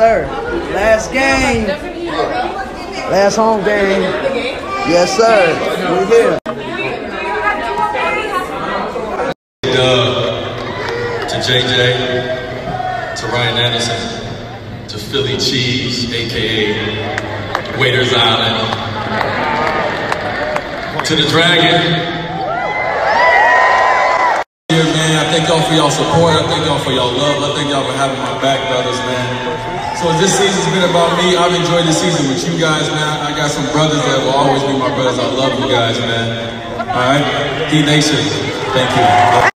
Sir. Last game. Last home game. Yes, sir. We're here. Doug, to JJ, to Ryan Anderson, to Philly Cheese, aka Waiters Island, to the Dragon. Here, man, I thank y'all for y'all support. I thank y'all for y'all love. I thank y'all for having my back, brothers, man. So this season's been about me. I've enjoyed this season with you guys, man. I got some brothers that will always be my brothers. I love you guys, man. All right, D Nation, thank you.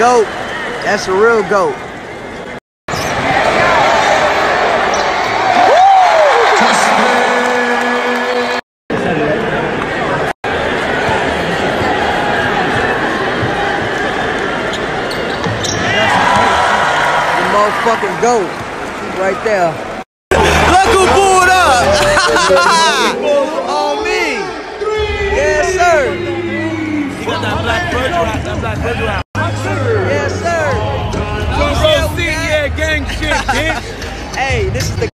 GOAT. That's a real GOAT. The motherfucking GOAT. Right there. Look who pulled up! On me! Yes, sir! You got that black burger out, that black burger out. Hey, this is the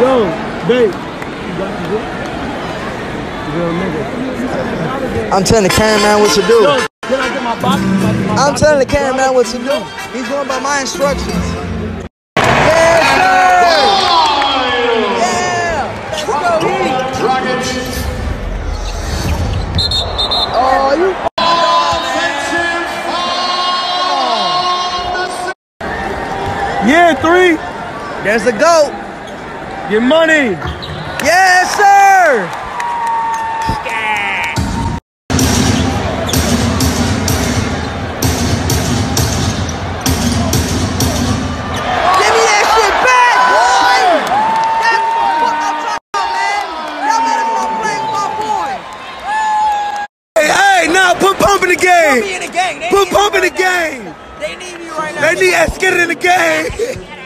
Yo, babe. I'm telling the cameraman what to do. Can I get my box? I'm telling the cameraman what to do. He's going by my instructions. Yes, sir! Three. There's the GOAT. Get money. Yes, sir! Give me that shit back, boy! That's the fuck I'm talking about, man! Y'all better stop playing with my boy! Hey, hey, now put pump in the game. me in the game. They Put need pump in the right now. game. They need me right now. They need that skid in the game.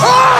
Oh!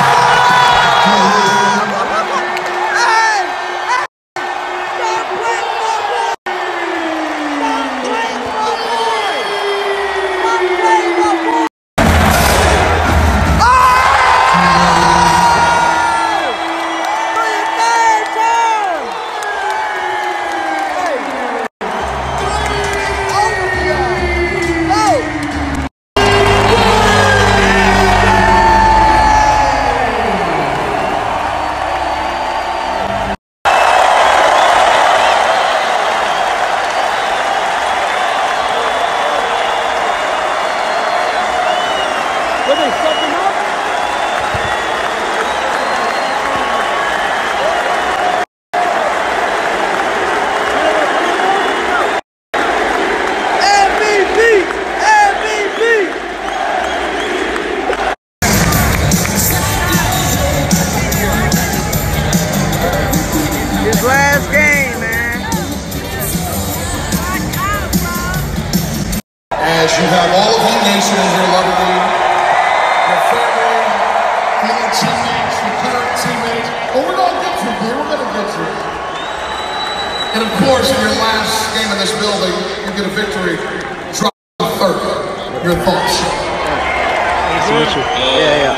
Gonna get you, dear. We're gonna get you. And of course, in your last game in this building, you get a victory. Drop the third. Your thoughts? Yeah, yeah.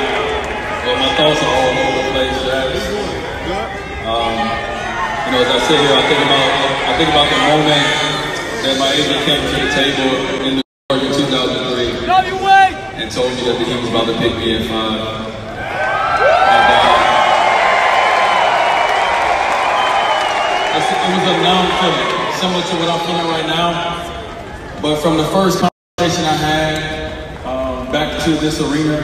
Well, my thoughts are all over the place, Jax. Um, you know, as I sit here, I think about I think about the moment that my agent came to the table in New York in 2003 Love you, Wade! and told me that he was about to pick me at five. And, uh, it was a numb feeling, similar to what I'm feeling right now. But from the first conversation I had um, back to this arena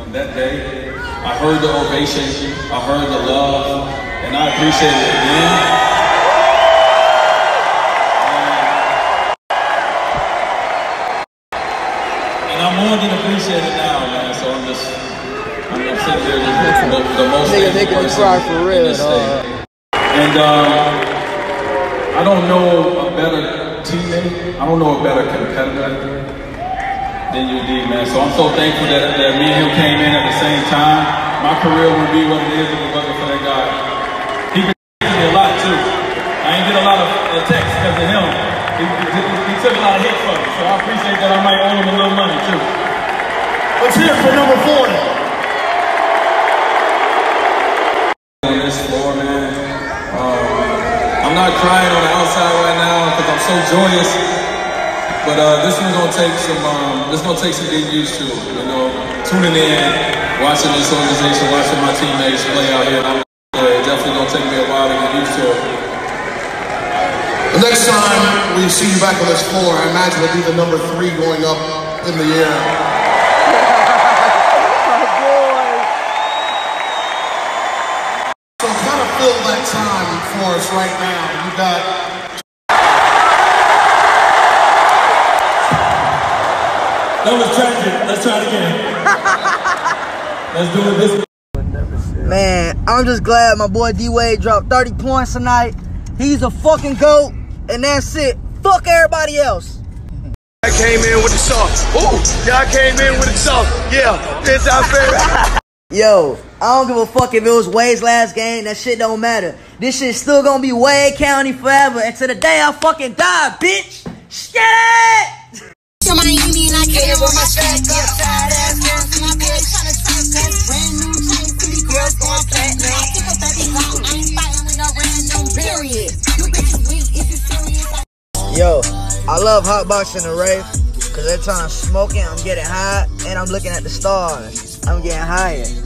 on that day, I heard the ovation, I heard the love, and I appreciate it again. And I'm more than appreciated now, man. So I'm just, I'm, I'm sitting here just the, the most Nigga making me cry for real, And um, I don't know a better teammate. I don't know a better competitor than you did, man. So I'm so thankful that, that me and him came in at the same time. My career would be what it is if it wasn't for that guy. He protected me a lot too. I ain't get a lot of texts because of him. He, he, he took a lot of hits from me, so I appreciate that. I might owe him a little money too. Let's hear it for number 40. on this floor, man. Um, I'm crying on the outside right now because I'm so joyous. But uh, this one's gonna take some. Um, this gonna take some getting used to. You know, tuning in, watching this organization, watching my teammates play out here. I'm, definitely gonna take me a while to get used to it. The next time we see you back on this floor, I imagine it'll be the number three going up in the air. So kind of fill that time for us right now. You got That was tragic. Let's try it again. Let's do it this. way. Man, I'm just glad my boy D Wade dropped 30 points tonight. He's a fucking GOAT, and that's it. Fuck everybody else. I came in with the sauce. Ooh, y'all came in with the sauce. Yeah, it's our favorite. Yo, I don't give a fuck if it was Wade's last game. That shit don't matter. This shit still gonna be Wade County forever. And to the day I fucking die, bitch. Shit it! to Miami and I came with my stack up. Tired ass girls in my bed trying to turn. Brand new chains, pretty girls going platinum. I keep a baby long, I ain't fighting with no random period. You bitches weak, is you serious? Yo, I love hotboxing the rave. Cause every time I'm smoking, I'm getting high and I'm looking at the stars. I'm getting higher.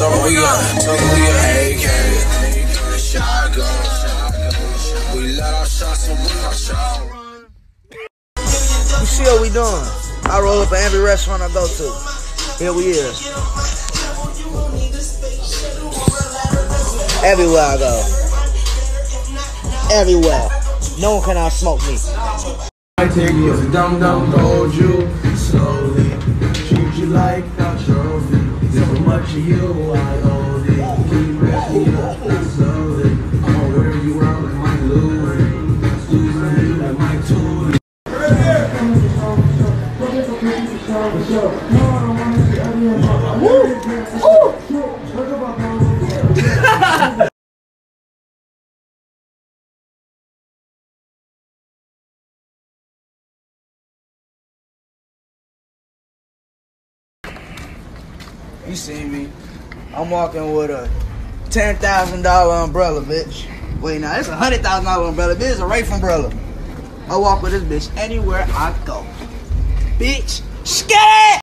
wrong, so. We got, so we got AK, shotgun. We let our shots and we our shot. You see what we doing? I roll up at every restaurant I go to. Here we is. Everywhere I go. Everywhere. No one can out smoke me. I take you as a dumb dumb, hold you slowly. Treat you like a trophy. So much you I owe see me. I'm walking with a ten thousand dollar umbrella, bitch. Wait, now it's a hundred thousand dollar umbrella. Bitch, it's a Rafe umbrella. I walk with this bitch anywhere I go. Bitch, scared.